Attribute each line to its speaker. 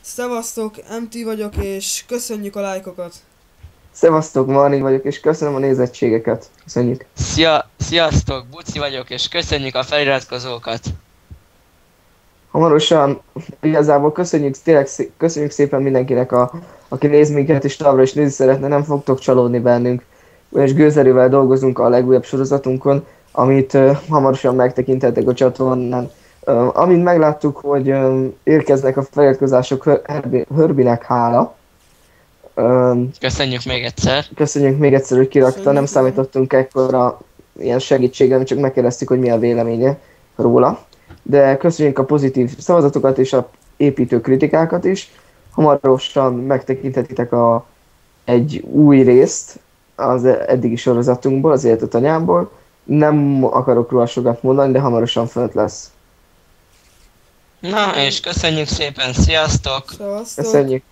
Speaker 1: Szevasztok, MT vagyok, és köszönjük a lájkokat.
Speaker 2: Szevasztok, Marni vagyok, és köszönöm a nézettségeket. Köszönjük.
Speaker 3: Szia, sziasztok, Buci vagyok, és köszönjük a feliratkozókat.
Speaker 2: Hamarosan igazából köszönjük, tényleg szé- köszönjük szépen mindenkinek, a, aki néz minket, és továbbra is nézni szeretne, nem fogtok csalódni bennünk. És gőzerővel dolgozunk a legújabb sorozatunkon, amit uh, hamarosan megtekinthetek a csatornán. Amint megláttuk, hogy érkeznek a feliratkozások Hörbinek hála.
Speaker 3: Köszönjük még egyszer.
Speaker 2: Köszönjük még egyszer, hogy kirakta,
Speaker 1: Köszönjük.
Speaker 2: nem számítottunk ekkora ilyen segítségre, mi csak megkérdeztük, hogy mi a véleménye róla. De köszönjük a pozitív szavazatokat és a építő kritikákat is. Hamarosan megtekinthetitek a, egy új részt az eddigi sorozatunkból, az életet anyámból. Nem akarok róla sokat mondani, de hamarosan fönt lesz.
Speaker 3: Na, és köszönjük szépen, sziasztok!
Speaker 1: Szevasztok.
Speaker 2: Köszönjük!